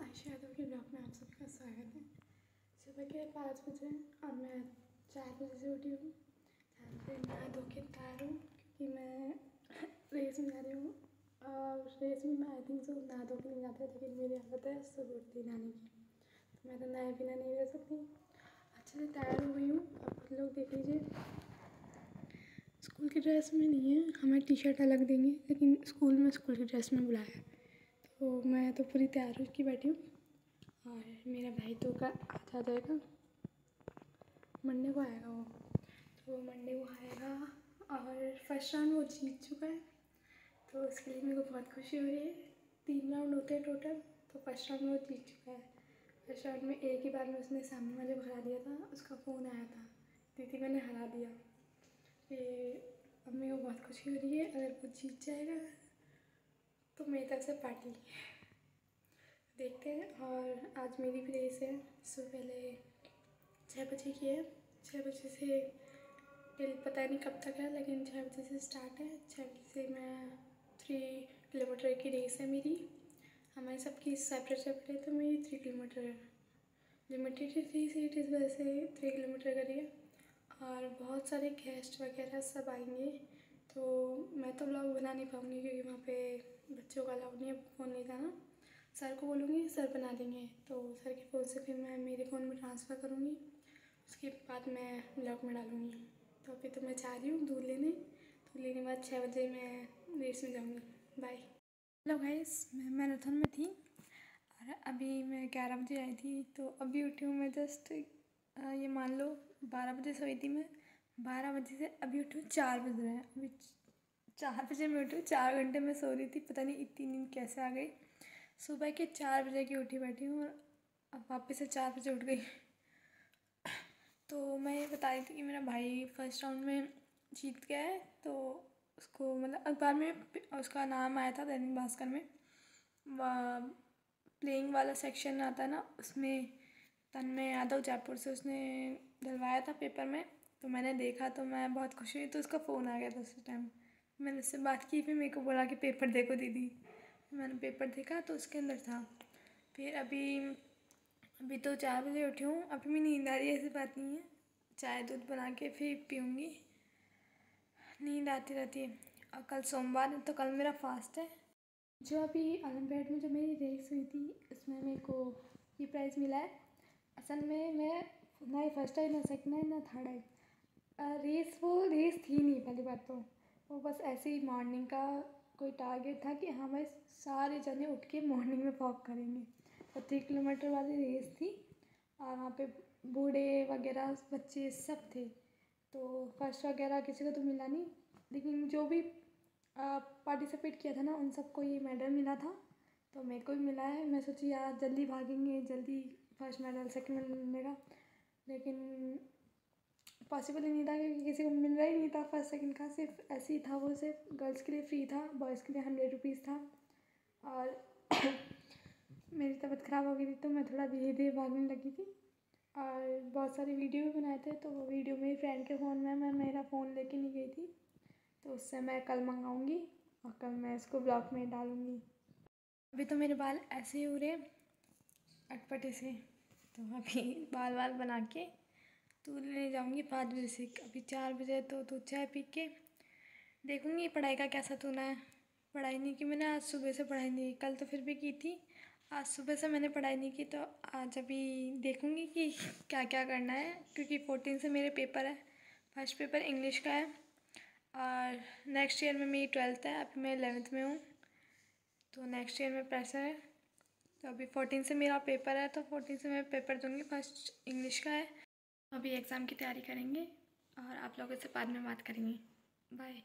आयशा यादव के ब्लॉग में आप सभी का स्वागत है सुबह के पाँच बजे और मैं चार बजे से उठी हूँ चार बजे नहा धो के तैयार हूँ क्योंकि मैं रेस में जा रही हूँ और रेस में मैं आई थिंक सो नहा धो के नहीं जाता लेकिन मेरी आदत है सुबह उठती नहाने की तो मैं तो नहाए बिना नहीं रह सकती। अच्छे से तैयार हो गई हूँ, आप लोग देख लीजिए। स्कूल की ड्रेस में नहीं है हमें टी शर्ट अलग देंगे, लेकिन स्कूल में स्कूल की ड्रेस में बुलाया है। तो मैं तो पूरी तैयार हो बैठी हूँ और मेरा भाई तो का आ जाएगा मंडे को आएगा वो। तो मंडे को आएगा और फ़र्स्ट राउंड वो जीत चुका है। तो उसके लिए मेरे को बहुत खुशी हो रही है। तीन राउंड होते हैं टोटल तो फ़र्स्ट राउंड में वो जीत चुका है। फ़र्स्ट राउंड में एक ही बार में उसने सामने वाले को हरा दिया था, उसका फ़ोन आया था। दीदी मैंने हरा दिया। फिर अब मेरे को बहुत खुशी हो रही है, अगर वो जीत जाएगा तो मेरी तरफ़ से पार्टी देखते हैं, और आज मेरी भी रेस है। सो पहले छः बजे की है। छः बजे से टिल पता नहीं कब तक है, लेकिन छः बजे से स्टार्ट है। छः बजे से मैं थ्री किलोमीटर की रेस है मेरी। हमारे सबकी सेपरेट सेपरेट है तो मेरी three kilometre limited three seat इस वजह से थ्री किलोमीटर करिए और बहुत सारे गेस्ट वगैरह सब आएँगे। तो मैं तो ब्लॉग बना नहीं पाऊँगी क्योंकि वहाँ पे बच्चों का अलाउ नहीं है फ़ोन नहीं था ना? सर को बोलूँगी, सर बना देंगे। तो सर के फ़ोन से फिर मैं, मेरे फ़ोन में ट्रांसफ़र करूँगी। उसके बाद मैं ब्लॉग में डालूँगी। तो अभी तो मैं चाह रही हूँ दूध लेने। दूध लेने के बाद छः बजे मैं रेस में जाऊँगी। बाय हेलो गाइस मैं मैराथन में थी और अभी मैं ग्यारह बजे आई थी। तो अभी उठी हूँ मैं जस्ट ये मान लो बारह बजे सोई थी मैं। बारह बजे से अभी उठी, चार बज रहे हैं। अभी चार बजे मैं उठी, चार घंटे में सो रही थी, पता नहीं इतनी नींद कैसे आ गई। सुबह के चार बजे की उठी बैठी हूँ और अब वापस से चार बजे उठ गई। तो मैं ये बता रही थी कि मेरा भाई फ़र्स्ट राउंड में जीत गया है तो उसको मतलब अखबार में उसका नाम आया था दैनिक भास्कर में। प्लेइंग वाला सेक्शन आता है ना, उसमें तन्मय यादव जयपुर से उसने डलवाया था पेपर में। तो मैंने देखा तो मैं बहुत खुश हुई तो उसका फ़ोन आ गया था उस टाइम मैंने उससे बात की, फिर मेरे को बोला कि पेपर देखो दीदी। मैंने पेपर देखा तो उसके अंदर था। फिर अभी अभी तो चार बजे उठी हूँ, अभी भी नींद आ रही है, ऐसी बात नहीं है। चाय दूध बना के फिर पीऊँगी। नींद आती रहती है। और कल सोमवार है तो कल मेरा फास्ट है। जो अभी ओलम्पियाड में जो मेरी रेस हुई थी, उसमें मेरे को ये प्राइज़ मिला है। असल में मैं ना ही फ़र्स्ट आई ना सेकेंड आई ना थर्ड आई रेस वो रेस थी नहीं पहली बात तो। वो बस ऐसे ही मॉर्निंग का कोई टारगेट था कि हमें सारे जने उठ के मॉर्निंग में वॉक करेंगे। तो थ्री किलोमीटर वाली रेस थी और वहाँ पे बूढ़े वगैरह बच्चे सब थे। तो फ़र्स्ट वगैरह किसी को तो मिला नहीं, लेकिन जो भी पार्टिसिपेट किया था ना, उन सबको ये मेडल मिला था। तो मेरे को भी मिला है। मैं सोची यार जल्दी भागेंगे, जल्दी फ़र्स्ट मेडल सेकेंड मेडल मिलेगा। लेकिन पॉसिबल ही नहीं था क्योंकि किसी को मिल रहा ही नहीं था फ़र्स्ट सेकंड का सिर्फ़ ऐसे ही था वो, सिर्फ़ गर्ल्स के लिए फ्री था बॉयज़ के लिए हंड्रेड रुपीज़ था। और मेरी तबीयत ख़राब हो गई थी तो मैं थोड़ा धीरे धीरे भागने लगी थी। और बहुत सारे वीडियो भी बनाए थे तो वो वीडियो मेरी फ्रेंड के फ़ोन में, मैं मेरा फ़ोन लेके नहीं गई थी। तो उससे मैं कल मंगाऊँगी और कल मैं इसको ब्लॉग में डालूँगी। अभी तो मेरे बाल ऐसे ही हो रहे अटपटे से। तो अभी बाल बाल बना के दूध लेने जाऊँगी पाँच बजे से। अभी चार बजे तो दूध चाय पी के देखूँगी पढ़ाई का कैसा तूना। है पढ़ाई नहीं की मैंने, आज सुबह से पढ़ाई नहीं की। कल तो फिर भी की थी। आज सुबह से मैंने पढ़ाई नहीं की तो आज अभी देखूँगी कि क्या क्या करना है, क्योंकि फोर्टीन से मेरे पेपर है। फ़र्स्ट पेपर इंग्लिश का है और नेक्स्ट ईयर में मेरी ट्वेल्थ है, अभी मैं एलेवेंथ में हूँ। तो नेक्स्ट ईयर में प्रेशर है। तो अभी फोर्टीन से मेरा पेपर है तो फोर्टीन से मैं पेपर दूँगी। फ़र्स्ट इंग्लिश का है। अभी एग्ज़ाम की तैयारी करेंगे और आप लोगों से बाद में बात करेंगे। बाय